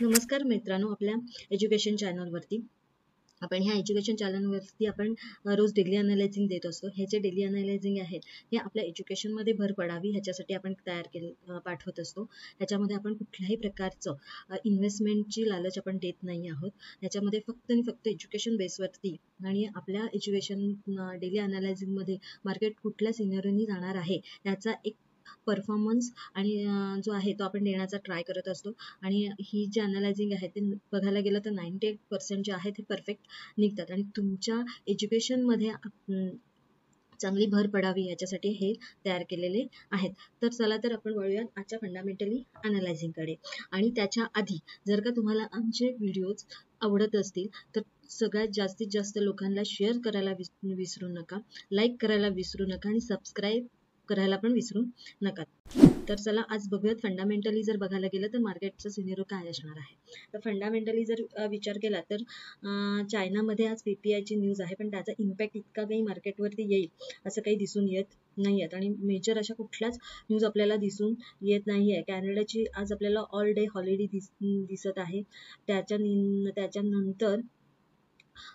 नमस्कार मित्रांनो आपल्या एज्युकेशन चॅनलवरती आपण ह्या एज्युकेशन चॅनलवरती आपण रोज डेली अनालायझिंग देत असतो. हे जे डेली अनालायझिंग आहेत हे आपल्या एज्युकेशनमध्ये भर पडावी ह्याच्यासाठी आपण तयार केले पाठवत असतो. ह्याच्यामध्ये आपण कुठल्याही प्रकारचं इन्व्हेस्टमेंटची लालच आपण देत नाही आहोत. ह्याच्यामध्ये फक्त आणि फक्त एज्युकेशन बेसवरती आणि आपल्या एज्युकेशन डेली अनालायझिंगमध्ये मार्केट कुठल्या सिनियरनी जाणार आहे याचा एक परफॉर्मन्स आणि जो आहे तो आपण देण्याचा ट्राय करत असतो. आणि ही जी अनालायझिंग आहे ते बघायला गेलं तर नाईन्टी एट पर्सेंट जे आहे ते परफेक्ट निघतात. आणि तुमच्या एज्युकेशनमध्ये चांगली भर पडावी याच्यासाठी हे तयार केलेले आहेत. तर चला तर आपण वळूया आजच्या फंडामेंटली अनालायझिंगकडे आणि त्याच्या आधी जर का तुम्हाला आमचे व्हिडिओज आवडत असतील तर सगळ्यात जास्तीत जास्त लोकांना शेअर करायला विसरू नका. लाईक करायला विसरू नका आणि सबस्क्राईब करायला पण विसरू नका. तर चला आज बघूयात फंडामेंटली जर बघायला गेलं तर मार्केटचा सिनेरो काय असणार आहे. तर फंडामेंटली जर विचार केला तर चायनामध्ये आज पीपीआयची न्यूज आहे पण त्याचा इम्पॅक्ट इतका काही मार्केटवरती येईल असं काही दिसून येत नाही आहेत आणि मेजर अशा कुठल्याच न्यूज आपल्याला दिसून येत नाही आहे कॅनडाची आज आपल्याला ऑल डे हॉलिडे दिस दिसत आहे. त्याच्या त्याच्यानंतर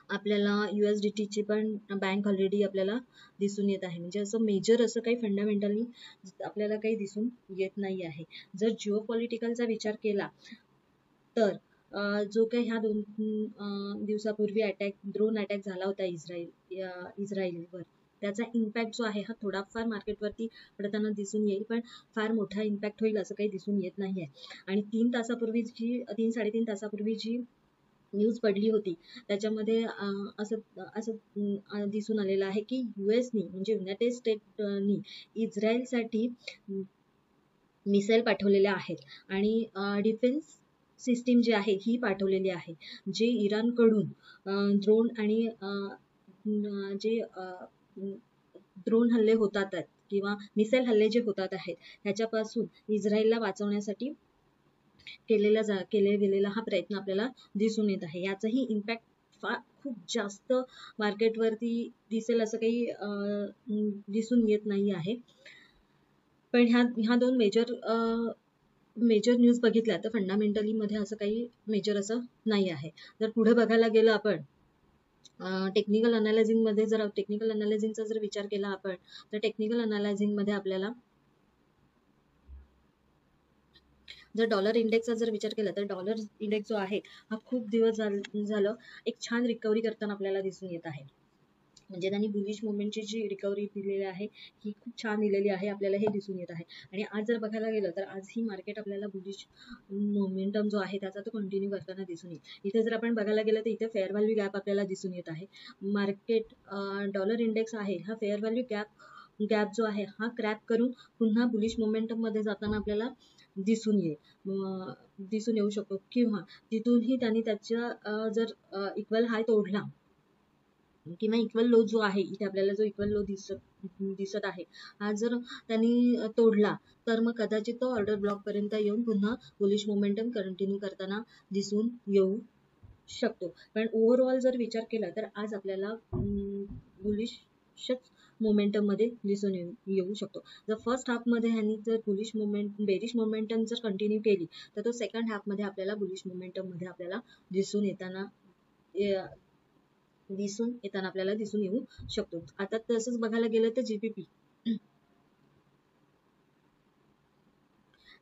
आपल्याला यू एस डी टीची पण बँक ऑलरेडी आपल्याला दिसून येत आहे. म्हणजे असं मेजर असं काही फंडामेंटली आपल्याला काही दिसून येत नाही आहे. जर जिओ पॉलिटिकलचा विचार केला तर जो काही ह्या दोन दिवसापूर्वी अटॅक ड्रोन अटॅक झाला होता इस्रायल इस्रायलवर. त्याचा इम्पॅक्ट जो आहे हा थोडाफार मार्केटवरती पडताना दिसून येईल पण फार मोठा इम्पॅक्ट होईल असं काही दिसून येत नाही आहे. आणि तीन तासापूर्वी जी तीन साडेतीन तासापूर्वी जी न्यूज पडली होती. त्याच्यामध्ये असं असं दिसून आलेलं आहे की युएसनी म्हणजे युनायटेड स्टेटनी इस्रायलसाठी मिसाईल पाठवलेल्या आहेत. आणि डिफेन्स सिस्टीम जी आहे ही पाठवलेली आहे. जे इराणकडून ड्रोन आणि जे ड्रोन हल्ले होतात किंवा मिसाईल हल्ले जे होतात आहेत ह्याच्यापासून इस्रायलला वाचवण्यासाठी केलेला जा केला गेलेला हा प्रयत्न आपल्याला दिसून येत आहे. याचाही इम्पॅक्ट फार खूप जास्त मार्केटवरती दिसेल असं काही अं, दिसून येत नाही आहे. पण ह्या ह्या दोन मेजर मेजर न्यूज बघितल्या तर फंडामेंटली मध्ये असं काही मेजर असं नाही आहे. जर पुढे बघायला गेलं आपण टेक्निकल अनालायझिंगमध्ये जर टेक्निकल अनालायझिंगचा जर विचार केला आपण तर टेक्निकल अनालायझिंगमध्ये आपल्याला जर डॉलर इंडेक्सचा जर विचार केला तर डॉलर इंडेक्स जो आहे हा खूप दिवस झालं एक छान रिकव्हरी करताना आपल्याला दिसून येत आहे. म्हणजे त्यांनी बुलिश मुवमेंटची जी रिकव्हरी दिलेली आहे ही खूप छान दिलेली आहे आपल्याला हे दिसून येत आहे. आणि आज जर बघायला गेलं तर आज ही मार्केट आपल्याला बुलिश मोमेंटम जो आहे त्याचा तो कंटिन्यू करताना दिसून येईल. इथे जर आपण बघायला गेलं तर इथे फेअर व्हॅल्यू गॅप आपल्याला दिसून येत आहे. मार्केट डॉलर इंडेक्स आहे हा फेअर व्हॅल्यू गॅप गॅप जो आहे हा क्रॅप करून पुन्हा बुलिश मोमेंटममध्ये जाताना आपल्याला दिसून येईल. दिसून येऊ शकतो किंवा तिथूनही त्यांनी त्याच्या जर इक्वल हाय तोडला किंवा इक्वल लो जो आहे इथे आपल्याला जो इक्वल लो दिसत दिसत आहे हा जर त्यांनी तोडला तर मग कदाचित तो ऑर्डर ब्लॉक पर्यंत येऊन पुन्हा बुलिश मोमेंटम कंटिन्यू करताना दिसून येऊ शकतो. पण ओव्हरऑल जर विचार केला तर आज आपल्याला बुलिशच मोमेंटममध्ये दिसून येऊ येऊ शकतो. जर फर्स्ट हाफमध्ये ह्यांनी जर बुलिश मोमेंट बेरिश मोमेंटम जर कंटिन्यू केली तर तो सेकंड हाफमध्ये आपल्याला बुलिश मोमेंटममध्ये आपल्याला दिसून येताना दिसून येताना आपल्याला दिसून येऊ शकतो. आता तसंच बघायला गेलं तर जीपीपी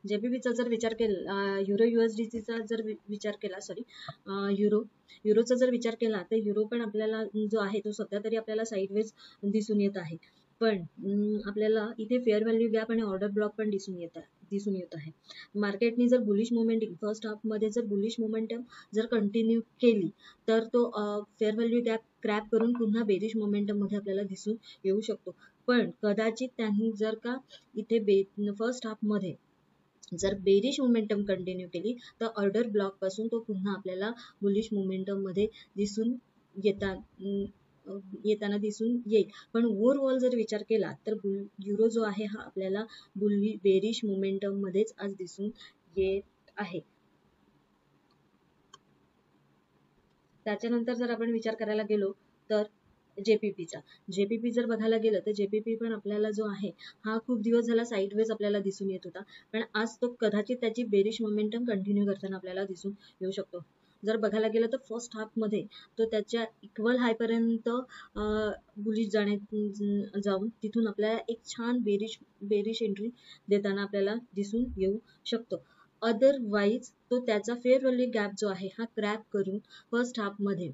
जेपीपीचा जर विचार केला युरो युएसडीसीचा जर विचार केला सॉरी युरो युरोचा जर विचार केला तर युरो पण आपल्याला जो आहे तो सध्या तरी आपल्याला साईडवेज दिसून येत आहे. पण आपल्याला इथे फेअर व्हॅल्यू गॅप आणि ऑर्डर ब्लॉक पण दिसून येत आहे दिसून येत आहे. मार्केटनी जर बुलिश मोमेंटिंग फर्स्ट हाफमध्ये जर बुलिश मोमेंटम जर कंटिन्यू केली तर तो फेअर व्हॅल्यू गॅप क्रॅप करून पुन्हा बेरिश मोमेंटममध्ये आपल्याला दिसून येऊ शकतो. पण कदाचित त्यांनी जर का इथे बे फर्स्ट हाफमध्ये जर बेरिश मोमेंटम कंटिन्यू केली तर ऑर्डर ब्लॉकपासून तो पुन्हा आपल्याला बुलिश मोमेंटममध्ये दिसून येता येताना दिसून येईल. पण ओव्हरऑल जर विचार केला तर बुल युरो जो आहे हा आपल्याला बुल्ली बेरिश मोमेंटम मध्येच आज दिसून येत आहे. त्याच्यानंतर जर आपण विचार करायला गेलो तर जेपीपीचा जेपीपी जर बघायला गेलं तर जेपीपी पण आपल्याला जो आहे हा खूप दिवस झाला साईडवेज आपल्याला दिसून येत होता. पण आज तो कदाचित त्याची बेरिश मोमेंटम कंटिन्यू करताना आपल्याला दिसून येऊ शकतो. जर बघायला गेलं तर फर्स्ट हाफमध्ये तो त्याच्या इक्वल हायपर्यंत बुलिश जाणे जाऊन तिथून आपल्याला एक छान बेरिश बेरिश एंट्री देताना आपल्याला दिसून येऊ शकतो. अदरवाईज तो त्याचा फेअर व्हॅल्यू गॅप जो आहे हा क्रॅक करून फर्स्ट हाफमध्ये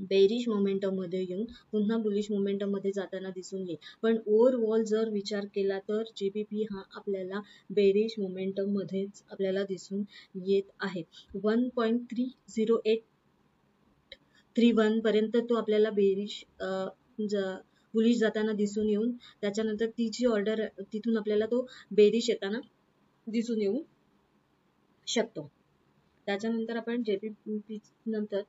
बेरिश मोमेंटममध्ये येऊन पुन्हा बुलिश मोमेंटममध्ये जाताना दिसून येईल. पण ओव्हरऑल जर विचार केला तर जेबीपी हा आपल्याला बेरिश मोमेंटममध्येच आपल्याला दिसून येत आहे. One point three zero eight three one पर्यंत तो आपल्याला बेरिश बुलिश जाताना दिसून येऊन त्याच्यानंतर तिची ऑर्डर तिथून आपल्याला तो बेरिश येताना दिसून येऊ शकतो. त्याच्यानंतर आपण जेपी नंतर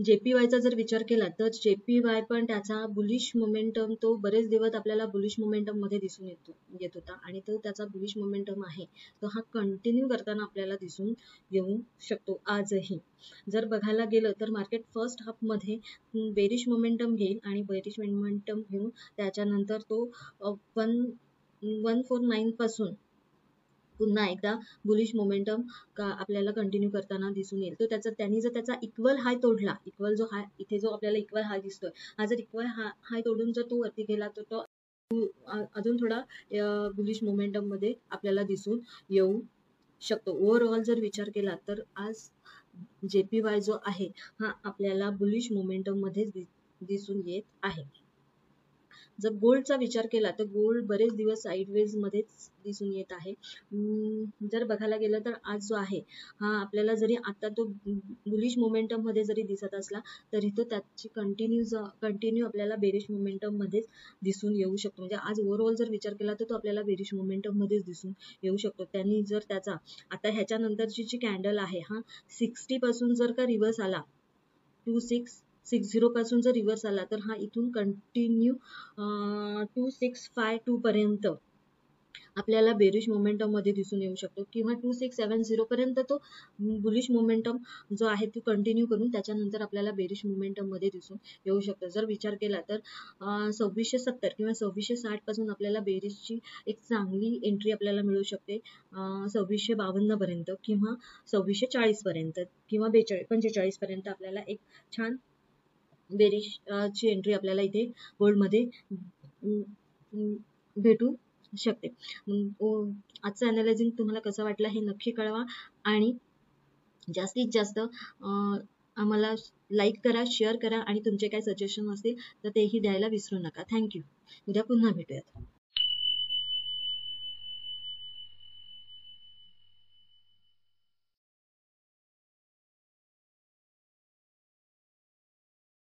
जेपीवायचा जर विचार केला तर जेपीवाय पण त्याचा बुलिश मोमेंटम तो बरेच दिवस आपल्याला बुलिश मोमेंटममध्ये दिसून येतो येत होता. आणि तो त्याचा बुलिश मोमेंटम आहे. तो हा कंटिन्यू करताना आपल्याला दिसून येऊ शकतो आजही. जर बघायला गेलं तर मार्केट फर्स्ट हाफमध्ये बेरिश मोमेंटम घेईल आणि बेरिश मोमेंटम घेऊन त्याच्यानंतर तो वन वन फोर नाईन पासून पुन्हा एकदा बुलिश मोमेंटम का आपल्याला कंटिन्यू करताना दिसून येईल. तो त्याचा त्यांनी जर त्याचा इक्वल हाय तोडला इक्वल जो हाय इथे जो आपल्याला इक्वल हाय दिसतोय हा जर इक्वल हाय तोडून जर तो वरती गेला तर तो अजून थोडा बुलिश मोमेंटममध्ये आपल्याला दिसून येऊ शकतो. ओव्हरऑल जर विचार केला तर आज जेपीवाय जो आहे हा आपल्याला बुलिश मोमेंटम मध्येच दिसून येत आहे. जर गोल्डचा विचार केला तर गोल्ड बरेच दिवस साईडवेज मध्येच दिसून येत आहे. जर बघायला गेलं तर आज जो आहे हा आपल्याला जरी आता तो बुलिश मोमेंटममध्ये जरी दिसत असला तरी तो त्याची कंटिन्यू कंटिन्यू आपल्याला बेरिश मोमेंटम मध्येच दिसून येऊ शकतो. म्हणजे आज ओव्हरऑल जर विचार केला तर तो आपल्याला बेरिश मोमेंटम मध्येच दिसून येऊ शकतो. त्यांनी जर त्याचा आता ह्याच्यानंतरची जी कॅन्डल आहे हा सिक्स्टी पासून जर का रिव्हर्स आला टू सिक्स सिक्स झिरो पासून जर रिव्हर्स आला तर हा इथून continue two six five two पर्यंत आपल्याला बेरिश मोमेंटममध्ये दिसून येऊ शकतो. किंवा टू सिक्स सेवन झिरो पर्यंत तो बुलिश मोमेंटम जो आहे तो कंटिन्यू करून त्याच्यानंतर आपल्याला बेरिश मोमेंटममध्ये दिसून येऊ शकतो. जर विचार केला तर सव्वीसशे सत्तर किंवा सव्वीसशे साठपासून आपल्याला बेरिशची एक चांगली एंट्री आपल्याला मिळू शकते सव्वीसशे बावन्न पर्यंत किंवा सव्वीसशे चाळीसपर्यंत किंवा बेचाळीस पंचेचाळीस पर्यंत आपल्याला एक छान बेरिश ची एंट्री आपल्याला इथे गोल्डमध्ये भेटू शकते. आजचं अनालायझिंग तुम्हाला कसं वाटलं हे नक्की कळवा आणि जास्तीत जास्त आम्हाला लाईक करा शेअर करा आणि तुमचे काय सजेशन असतील तर तेही द्यायला विसरू नका. थँक्यू उद्या पुन्हा भेटूयात.